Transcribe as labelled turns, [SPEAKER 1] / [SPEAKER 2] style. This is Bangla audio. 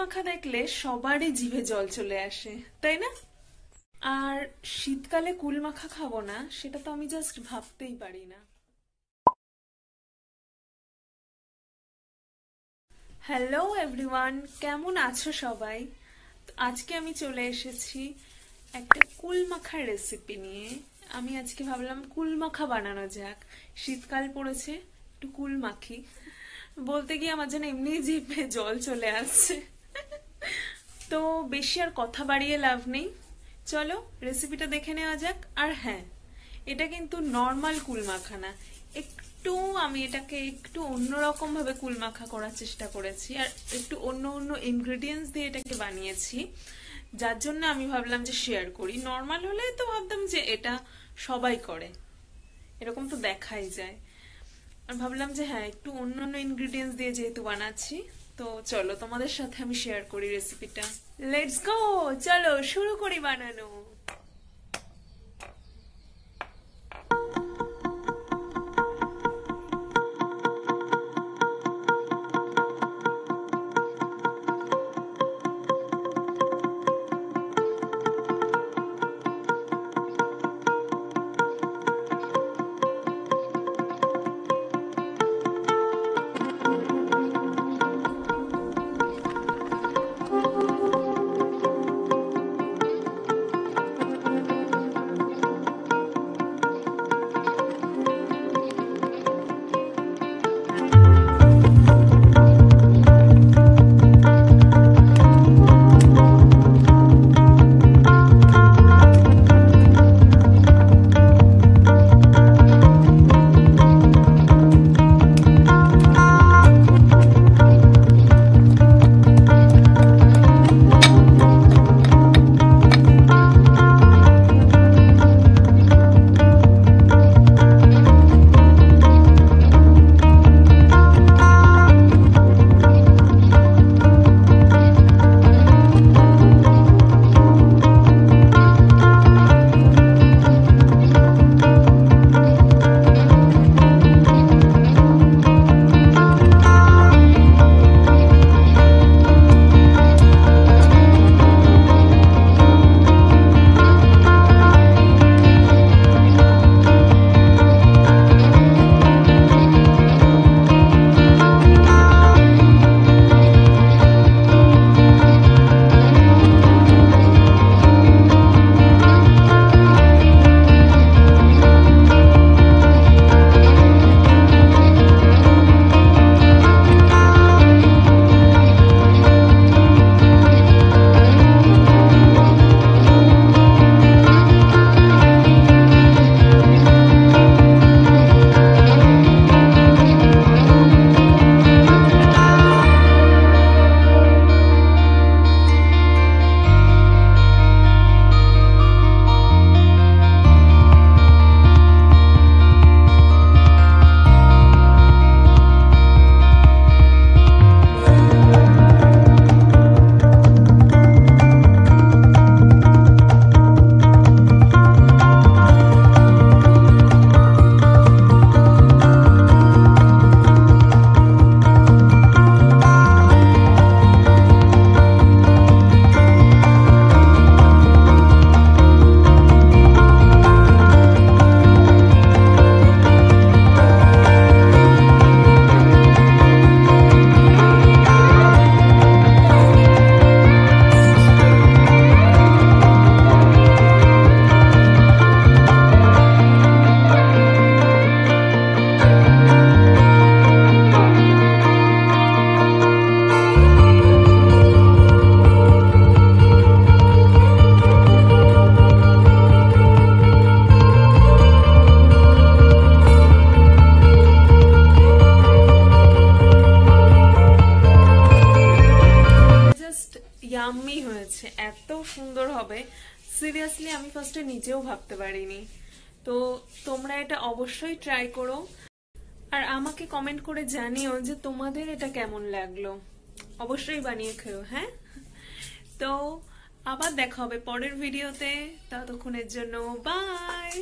[SPEAKER 1] মাখা দেখলে সবারই জিভে জল চলে আসে, তাই না? আর শীতকালে কুল মাখা খাব না, সেটা তো আমি জাস্ট ভাবতেই পারি না। হ্যালো এভরিওয়ান কেমন আছো সবাই? আজকে আমি চলে এসেছি একটা কুল মাখার রেসিপি নিয়ে। আমি আজকে ভাবলাম কুল মাখা বানানো যাক। শীতকাল পড়েছে, একটু কুল মাখি। বলতে গিয়ে আমার যেন এমনি জিভে জল চলে আসছে। তো বেশি আর কথা বাড়িয়ে লাভ নেই। চলো রেসিপিটা দেখে নেওয়া যাক। আর হ্যাঁ এটা কিন্তু নর্মাল কুলমাখানা। একটু আমি এটাকে একটু অন্যরকম ভাবে কুল মাখা করার চেষ্টা করেছি। আর একটু অন্য অন্য ইনগ্রেডিয়েন্টস দিয়ে এটাকে বানিয়েছি। যার জন্য আমি ভাবলাম যে শেয়ার করি। নর্মাল হলে তো ভাবতাম যে এটা সবাই করে। এরকম তো দেখাই যায়। আর ভাবলাম যে হ্যাঁ একটু অন্য অন্য ইনগ্রিডিয়েন্টস দিয়ে যেহেতু বানাচ্ছি তো চলো তোমাদের সাথে আমি শেয়ার করি রেসিপিটা লেটস গো চলো শুরু করি বানানো। হবে। সিরিয়াসলি আমি ফার্স্টে নিজেও ভাবতে পারিনি। তো তোমরা এটা অবশ্যই ট্রাই করো। আর আমাকে কমেন্ট করে জানিও যে তোমাদের এটা কেমন লাগল। অবশ্যই বানিয়ে খেও হ্যাঁ? তো আবার দেখা হবে পরের ভিডিওতে ততক্ষণের জন্য বাই